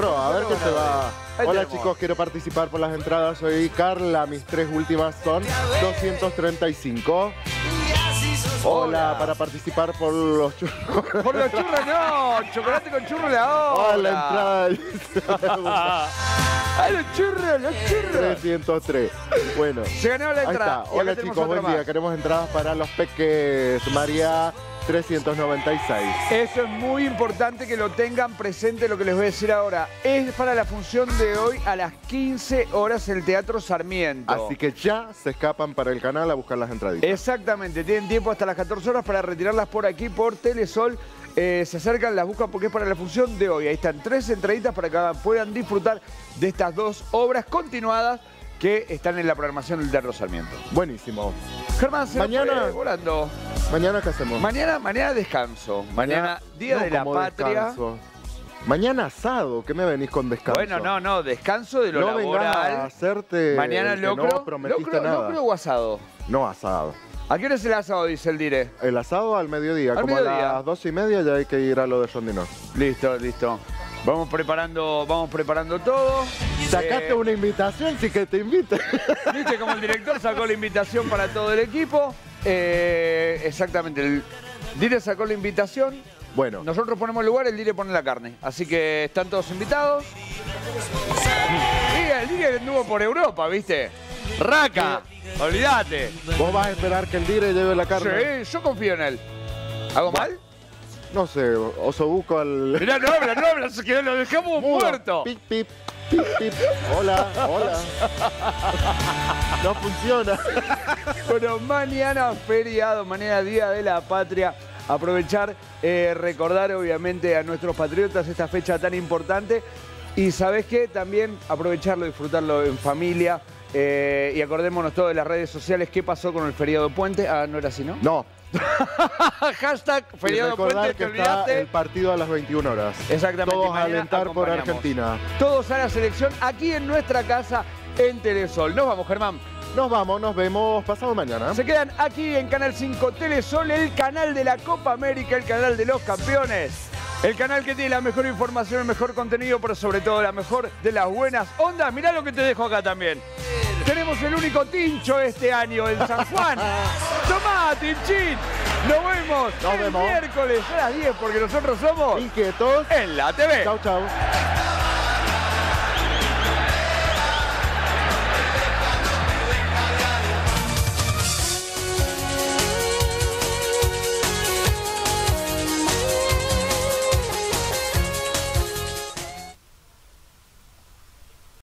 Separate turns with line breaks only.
A ver qué se va. Hola chicos, quiero participar por las entradas. Soy Carla, mis tres últimas son 235. Hola, para participar por los churros.
Por los churros no, chocolate con churro la hora.
Hola, entrada.
¡A los churros, los churros!
303. Bueno.
Se ganó la entrada.
Hola chicos, buen día. Queremos entradas para los peques. María 396.
Eso es muy importante que lo tengan presente lo que les voy a decir ahora. Es para la función de hoy a las 15 horas el Teatro Sarmiento.
Así que ya se escapan para el canal a buscar las entraditas.
Exactamente, tienen tiempo hasta las 14 horas para retirarlas por aquí, por Telesol. Eh, se acercan, las buscan porque es para la función de hoy. Ahí están tres entraditas para que puedan disfrutar de estas dos obras continuadas que están en la programación del Teatro Sarmiento.
Buenísimo.
Germán, se
Mañana-
volando.
Mañana qué hacemos.
Mañana, mañana descanso. Mañana, Día
no
de la Patria.
descanso. Mañana asado, ¿qué me venís con descanso?
Bueno, no, no, descanso de lo
no vengas a
laboral.
hacerte
Mañana locro,
no prometiste
locro,
nada.
locro o asado.
No asado.
¿A qué hora es el asado, dice el dire?
El asado al mediodía,
Al
como
mediodía.
a las dos y media ya hay que ir a lo de Rondinó.
Listo, listo. Vamos preparando, vamos preparando todo.
Sacaste
Eh,
una invitación, sí que te invite.
Viste como el director sacó la invitación para todo el equipo. Eh, exactamente, el Dire sacó la invitación.
bueno,
Nosotros ponemos el lugar, el Dire pone la carne. Así que están todos invitados. Y el Dire anduvo por Europa, ¿viste? Raca, olvídate.
vos vas a esperar que el dire lleve la carne.
Sí, yo confío en él. ¿Hago mal?
No sé, osobuco al...
Mirá, no habla, no habla, se quedó, lo dejamos
Mudo.
muerto.
Pip, pip, Hola, hola. No funciona.
Bueno, mañana feriado, mañana Día de la Patria. Aprovechar, eh, recordar obviamente a nuestros patriotas esta fecha tan importante. Y sabes qué, también aprovecharlo, disfrutarlo en familia. Eh, y acordémonos todos de las redes sociales qué pasó con el feriado puente. Ah, no era así, ¿no?
No.
Hashtag
Y
feriado
recordar
puente,
que
te
está el partido a las 21 horas.
Exactamente.
Todos a alentar por. Argentina.
Todos a la selección aquí en nuestra casa en Telesol. Nos vamos, Germán.
Nos vamos, nos vemos pasado mañana.
Se quedan aquí en Canal 5 Telesol, el canal de la Copa América, el canal de los campeones. El canal que tiene la mejor información, el mejor contenido, pero sobre todo la mejor de las buenas ondas. Mirá lo que te dejo acá también. Tenemos el único tincho este año, el San Juan. Tomá, tinchín. Nos vemos
Nos
el
vemos.
miércoles a las 10 porque nosotros somos
Inquietos.
en la TV.
Chau, chau.